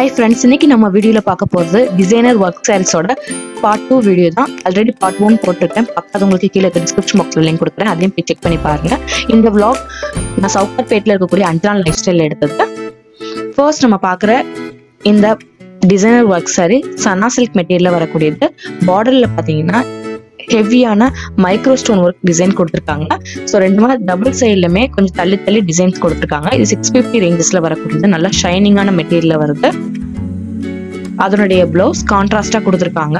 Hi friends இன்னைக்கு நம்ம வீடியோவில் பார்க்க போகிறது டிசைனர் ஒர்க் சாரீஸோட பார்ட் டூ வீடியோ தான். ஆல்ரெடி பார்ட் ஒன் போட்டிருக்கேன். பக்கத்து உங்களுக்கு கீழே டிஸ்கிரிப்ஷன் பாக்ஸில் லிங்க் கொடுக்குறேன். அதையும் போய் செக் பண்ணி பாருங்க. இந்த விளாக் நான் சவுக்கர்பேட்டில் இருக்கக்கூடிய அஞ்சான் லைஃப் ஸ்டைலில் எடுத்தது ஃபர்ஸ்ட் நம்ம பார்க்குற இந்த டிசைனர் ஒர்க் சாரி சன்னா சில்க் மெட்டீரியலில் வரக்கூடியது. பார்டரில் பார்த்தீங்கன்னா ஹெவியான மைக்ரோ ஸ்டோன் ஒர்க் டிசைன் கொடுத்துருக்காங்க ஸோ ரெண்டுமே டபுள் சைட்லுமே கொஞ்சம் தள்ளி தள்ளி டிசைன்ஸ் கொடுத்துருக்காங்க. இது சிக்ஸ் ஃபிஃப்டி ரேஞ்சஸ்ல வரக்கூடியது. நல்லா ஷைனிங்கான மெட்டீரியலில் வருது. அதனுடைய ப்ளவுஸ் கான்ட்ராஸ்டா கொடுத்துருக்காங்க.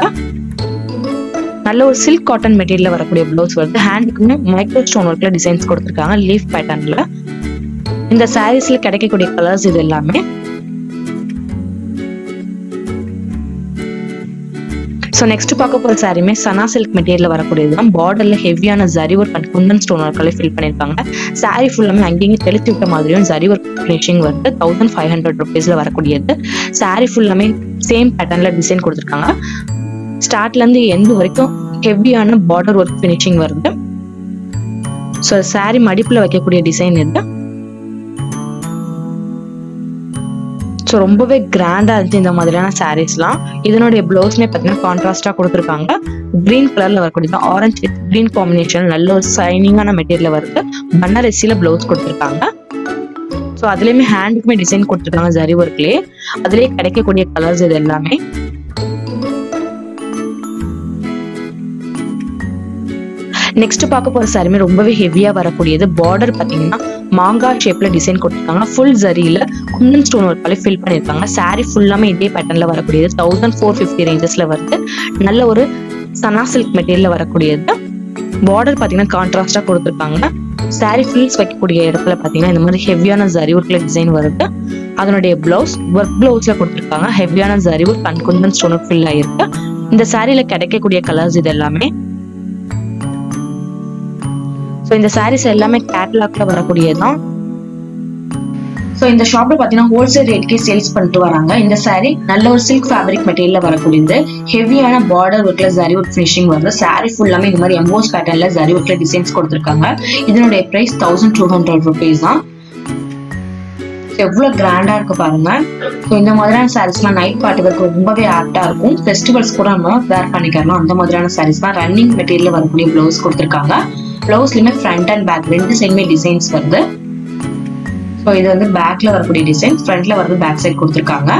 நல்ல ஒரு சில்க் காட்டன் மெட்டீரியல் வரக்கூடிய ப்ளவுஸ் வருது. ஹேண்டுக்குமே மைக்ரோ ஸ்டோன் ஒர்க்கில் டிசைன்ஸ் கொடுத்துருக்காங்க. லீஃப் பேட்டர்னில் இந்த சாரீஸில் கிடைக்கக்கூடிய கலர்ஸ் இது எல்லாமே ஸோ நெக்ஸ்ட் பார்க்க போகிற சாரியுமே சனா சில்க் மெட்டீரியல் வரக்கூடியது தான். பார்டரில் ஹெவியான zari work and kundan stone ஒர்க்கில் ஃபில் பண்ணியிருப்பாங்க. சாரி ஃபுல்லாமே அங்கேயும் தெளித்து விட்ட மாதிரியும் ஜரி ஒர்க் ஃபினிஷிங் வருது தௌசண்ட் ஃபைவ் ஹண்ட்ரட் ருபீஸில் வரக்கூடியது. சாரி ஃபுல்லாமே சேம் பேட்டர்னில் டிசைன் கொடுத்துருக்காங்க. ஸ்டார்ட்லேருந்து எந்த வரைக்கும் ஹெவியான பார்டர் ஒர்க் ஃபினிஷிங் வருது ஸோ சாரி மடிப்பில் வைக்கக்கூடிய டிசைன் இது. ஸோ ரொம்பவே கிராண்டா இருந்துச்சு இந்த மாதிரியான சாரீஸ்லாம் இதனுடைய ப்ளவுஸ்மே பார்த்தீங்கன்னா கான்ட்ராஸ்டாக கொடுத்துருக்காங்க. க்ரீன் கலர்ல வரக்கூடியது ஆரஞ்சு வித் க்ரீன் காம்பினேஷன் நல்ல ஒரு சைனிங்கான மெட்டீரியல் வருது பன்னாரசியில் ப்ளவுஸ் கொடுத்துருக்காங்க. ஸோ அதுலேயுமே ஹேண்டுக்குமே டிசைன் கொடுத்துருக்காங்க ஜரி ஒர்க்லேயே அதுலேயே கிடைக்கக்கூடிய கலர்ஸ் இது எல்லாமே. நெக்ஸ்ட் பார்க்க போற சாரியுமே ரொம்பவே ஹெவியா வரக்கூடியது. பார்டர் பாத்தீங்கன்னா மாங்காய் ஷேப்ல டிசைன் கொடுத்துருக்காங்க. ஃபுல் ஜரியில குந்தன் ஸ்டோன் போல ஃபில் பண்ணியிருப்பாங்க சாரி ஃபுல்லாமே இதே பேட்டர்ன்ல வரக்கூடியது. தௌசண்ட் ஃபோர் ஃபிஃப்டி ரேஞ்சஸ்ல வருது நல்ல ஒரு சனா சில்க் மெட்டீரியல்ல வரக்கூடியது. பார்டர் பார்த்தீங்கன்னா கான்ட்ராஸ்டா கொடுத்துருப்பாங்க சாரி ஃபில்ஸ் வைக்கக்கூடிய இடத்துல பார்த்தீங்கன்னா இந்த மாதிரி ஹெவியான ஜரி ஒர்க்ல டிசைன் வருது. அதனுடைய பிளவுஸ் ஒர்க் பிளவுஸ்ல கொடுத்துருக்காங்க. ஹெவியான zari work and kundan stone fill ஆயிருக்கு. இந்த சாரியில கிடைக்கக்கூடிய கலர்ஸ் இது எல்லாமே. ஸோ இந்த சாரீஸ் எல்லாமே கேட்லாக்ல வரக்கூடியதான் ஸோ இந்த ஷாப்ல பாத்தீங்கன்னா ஹோல்சேல் ரேட்கே சேல்ஸ் பண்ணிட்டு வராங்க. இந்த சாரி நல்ல ஒரு சில்க் ஃபேப்ரிக் மெட்டீரியல் வரக்கூடியது. ஹெவியான பார்டர் ஒர்க்ல ஜரி ஒர்க் ஃபினிஷிங் வருது. சாரி ஃபுல்லாமே இந்த மாதிரி எம்போஸ் பேட்டர்ன்ல ஜரி ஒர்க்ல டிசைன்ஸ் கொடுத்துருக்காங்க. இதனுடைய price thousand two hundred rupees தான். எவ்வளவு கிராண்டா இருக்கு பாருங்க. ஸோ இந்த மாதிரியான சாரீஸ்லாம் நைட் பாட்டுக்கு ரொம்பவே ஆப்டா இருக்கும். ஃபெஸ்டிவல்ஸ் கூட நம்ம வேர் பண்ணிக்கலாம். அந்த மாதிரியான சாரீஸ் தான் ரன்னிங் மெட்டீரியல் வரக்கூடிய ப்ளவுஸ் கொடுத்துருக்காங்க. ப்ளவுஸ்லயுமே ஃப்ரண்ட் அண்ட் பேக் ரெண்டு சைடுமே டிசைன்ஸ் வருது. ஸோ இது வந்து பேக்ல வரக்கூடிய டிசைன் ஃப்ரண்ட்ல வரது பேக் சைடு கொடுத்துருக்காங்க.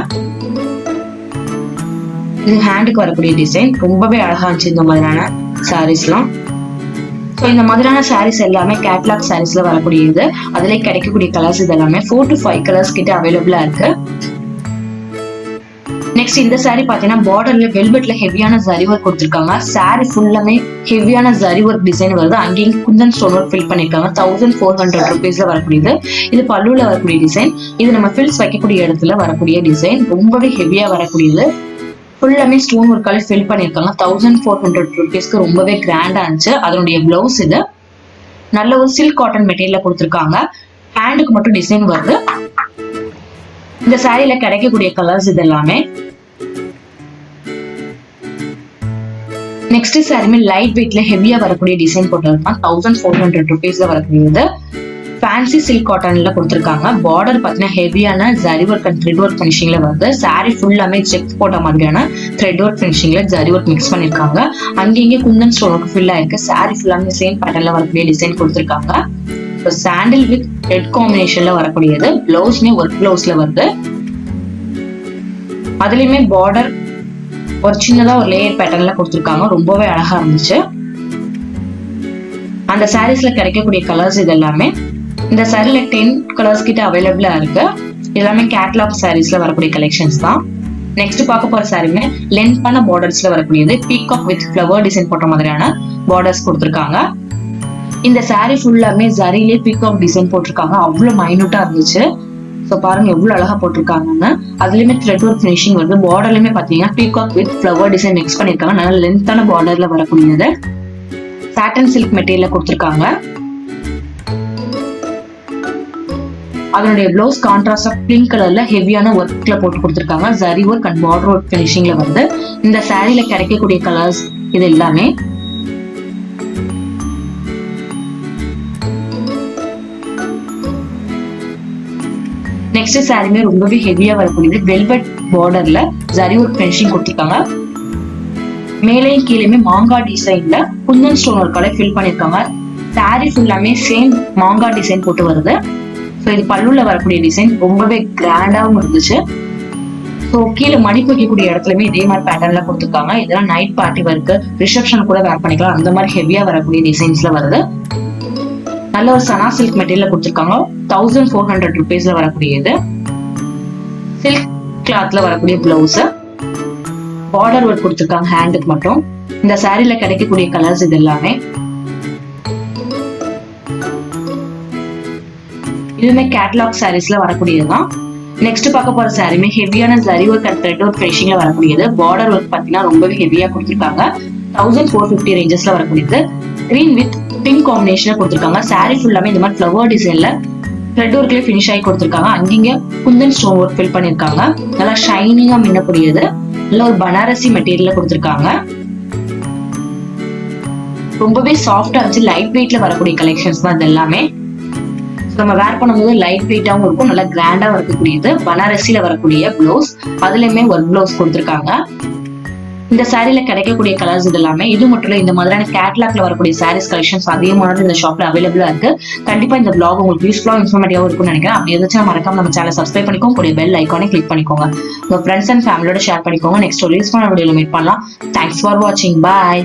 இது ஹேண்டுக்கு வரக்கூடிய டிசைன் ரொம்பவே அழகா இருந்துச்சு இந்த மாதிரியான சாரீஸ்லாம் ஸோ இந்த மாதிரியான சாரீஸ் எல்லாமே கேட்லாக் சாரீஸ்ல வரக்கூடியது. அதுல கிடைக்கக்கூடிய கலர்ஸ் இது எல்லாமே ஃபோர் டு ஃபைவ் கலர்ஸ் கிட்ட அவைலபிளா இருக்கு. நெக்ஸ்ட் இந்த சாரி பாத்தீங்கன்னா பார்டர்ல வெல்வெட்ல ஹெவியான ஜரி ஒர்க் கொடுத்துருக்காங்க. சாரி ஃபுல்லாமே ஹெவியான ஜரி ஒர்க் டிசைன் வருது. அங்கேயும் குந்தன் ஸ்டோன் ஒர்க் ஃபில் பண்ணிருக்காங்க. தௌசண்ட் ஃபோர் ஹண்ட்ரட் ருபீஸ்ல வரக்கூடியது. இது பல்லுல வரக்கூடிய டிசைன் இது நம்ம ஃபில்ஸ் வைக்கக்கூடிய இடத்துல வரக்கூடிய டிசைன் ரொம்பவே ஹெவியா வரக்கூடியது. ஃபுல்லாமே ஸ்டோன் ஒர்க்கால ஃபில் பண்ணிருக்காங்க. தௌசண்ட் ஃபோர் ஹண்ட்ரட் ருபீஸ்க்கு ரொம்பவே கிராண்டா இருந்துச்சு. அதனுடைய பிளவுஸ் இது. நல்ல ஒரு சில்க் காட்டன் மெட்டீரியல் கொடுத்துருக்காங்க. ஹேண்டுக்கு மட்டும் டிசைன் வருது. இந்த சாரியில கிடைக்கக்கூடிய கலர்ஸ் இது எல்லாமே நெக்ஸ்ட் சாரியுமே லைட் வெயிட்ல ஹெவியா வரக்கூடிய டிசைன் போட்டிருக்கான் தௌசண்ட் ஃபோர் ஹண்ட்ரட் ருபீஸ்ல வரக்கூடியது. ஃபேன்சி சில்க் காட்டன்ல கொடுத்துருக்காங்க. பார்டர் பார்த்தீங்கன்னா ஹெவியான zari work and thread work ஃபினிஷிங்ல வருது சாரி ஃபுல்லாமே செக் போட்ட மாதிரியான த்ரெட் ஒர்க் ஃபினிஷிங்ல ஜரி ஒர்க் மிக்ஸ் பண்ணிருக்காங்க. அங்கேயே குந்தன் ஸ்டோன் ஒர்க் ஃபில் ஆயிருக்கு சாரி ஃபுல்லாமே சேம் பேட்டர்ல வரக்கூடிய டிசைன் கொடுத்துருக்காங்க. இப்போ சாண்டில் வித் ரெட் காம்பினேஷன்ல வரக்கூடியது. பிளவுஸ்மே ஒர்க் பிளவுஸ்ல வருது. அதுலயுமே பார்டர் ஒரு சின்னதா ஒரு லேயர் பேட்டர்ன்ல கொடுத்துருக்காங்க. ரொம்பவே அழகா இருந்துச்சு. அந்த சாரீஸ்ல கிடைக்கக்கூடிய கலர்ஸ் இது எல்லாமே. இந்த சாரில டென் கலர்ஸ் கிட்ட அவைலபிளா இருக்கு. எல்லாமே கேட்லாக் சாரீஸ்ல வரக்கூடிய கலெக்ஷன்ஸ் தான். நெக்ஸ்ட் பார்க்க போற சாரியுமே லென்த்தான பார்டர்ஸ்ல வரக்கூடியது. பீகாக் வித் ஃபிளவர் டிசைன் போட்ட மாதிரியான பார்டர்ஸ் கொடுத்துருக்காங்க. இந்த சாரி ஃபுல்லாமே ஜரிலே பீகாக் டிசைன் போட்டிருக்காங்க. அவ்வளோ மைனூட்டா இருந்துச்சு. ஸோ பாருங்க எவ்வளோ அழகா போட்டிருக்காங்கன்னு. அதுலயுமே த்ரெட் ஒர்க் ஃபினிஷிங் வருது. பார்டர்லயுமே பாத்தீங்கன்னா peacock with flower design mix பண்ணிருக்காங்க நல்ல லென்த்தான பார்டர்ல வரக்கூடியது. சாட்டன் சில்க் மெட்டீரியல கொடுத்துருக்காங்க. அதனுடைய பிளவுஸ் கான்ட்ராஸ்டா பிங்க் கலர்ல ஹெவியான ஒர்க்ல போட்டு கொடுத்துருக்காங்க. Zari work and border work ஃபினிஷிங்ல வந்து இந்த சாரியில கிடைக்கக்கூடிய கலர்ஸ் இது எல்லாமே நெக்ஸ்ட் சாரியுமே ரொம்பவே ஹெவியா வரக்கூடியது வெல்வெட் பார்டர்ல ஜரி ஒரு ஃபினிஷிங் கொடுத்துருக்காங்க. மேலேயும் கீழேயுமே மாங்காய் டிசைன்ல குந்தன் ஸ்டோன் ஒர்க்கால ஃபில் பண்ணிருக்காங்க சாரி ஃபுல்லாமே சேம் மாங்காய் டிசைன் போட்டு வருது. ஸோ இது பல்லுல வரக்கூடிய டிசைன் ரொம்பவே கிராண்டாகவும் இருந்துச்சு. ஸோ கீழே மடிப்பு வைக்கக்கூடிய இடத்துலயுமே இதே மாதிரி பேட்டர்ன்ல கொடுத்துருக்காங்க. இதெல்லாம் நைட் பார்ட்டி ஒர்க்கு ரிசப்ஷன் கூட வேர் பண்ணிக்கலாம். அந்த மாதிரி ஹெவியா வரக்கூடிய டிசைன்ஸ்ல வருது. நல்ல ஒரு சனா சில்க் மெட்டீரியல் கொடுத்துருக்காங்க. தௌசண்ட் ஃபோர் ஹண்ட்ரட் ருபீஸ்ல வரக்கூடியது. சில்க் கிளாத்ல வரக்கூடிய பிளவுஸ் பார்டர் ஒர்க் கொடுத்துருக்காங்க ஹேண்டுக்கு மட்டும். இந்த சாரீல கிடைக்கக்கூடிய கலர்ஸ் இது எல்லாமே. இதுவுமே கேட்லாக் சாரீஸ்ல வரக்கூடியதுதான். நெக்ஸ்ட் பார்க்க போற சாரீமே ஹெவியான zari work and thread work ஃபினிஷிங்ல வரக்கூடியது. பார்டர் ஒர்க் பாத்தீங்கன்னா ரொம்பவே ஹெவியா கொடுத்துருக்காங்க. தௌசண்ட் ஃபோர் ஃபிஃப்டி ரேஞ்சஸ்ல வரக்கூடியது. கிரீன் வித் பிங்க் காம்பினேஷன்ல கொடுத்துருக்காங்க. சாரி ஃபுல்லாமே இந்த மாதிரி ஃப்ளவர் டிசைன்ல த்ரெட் ஒர்க்லயே ஃபினிஷ் ஆகி கொடுத்துருக்காங்க. அங்கிங்க குந்தன் ஸ்டோன் ஒர்க் ஃபில் பண்ணிருக்காங்க. நல்லா ஷைனிங்கா மின்னக்கூடியது. நல்ல ஒரு பனாரசி மெட்டீரியல் கொடுத்துருக்காங்க. ரொம்பவே சாஃப்டா இருந்துச்சு. லைட் வெயிட்ல வரக்கூடிய கலெக்ஷன்ஸ் தான் இது எல்லாமே. நம்ம வேர் பண்ணும்போது லைட் வெயிட்டாகவும் இருக்கும். நல்லா கிராண்டாக இருக்கக்கூடியது. பனாரசியில் வரக்கூடிய ப்ளவுஸ் அதுலயுமே ஒர்க் ப்ளவுஸ் கொடுத்துருக்காங்க. இந்த சாரீல கிடைக்கக்கூடிய கலர்ஸ் இது எல்லாமே இது மட்டும் இல்ல இந்த மாதிரியான கேட்லாக்ல வரக்கூடிய சாரீஸ் கலெக்ஷன்ஸ் அதிகமானது இந்த ஷாப்ல அவைலபிளா இருக்கு. கண்டிப்பா இந்த பிளாக் உங்களுக்கு யூஸ்ஃபுல்லா இன்ஃபர்மேட்டிவா இருக்கும்னு நினைக்கிறேன். அப்படி இருந்துச்சு மறக்காம நம்ம சேனல் சப்ஸ்கிரைப் பண்ணிக்கோங்க. கூடிய பெல் ஐக்கானே கிளிக் பண்ணிக்கோங்க. உங்க ஃப்ரெண்ட்ஸ் அண்ட் ஃபேமிலியோட ஷேர் பண்ணிக்கோங்க. நெக்ஸ்ட் ஒரு பண்ண வீடியோல மீட் பண்ணலாம். தேங்க்ஸ் ஃபார் வாட்சிங் பாய்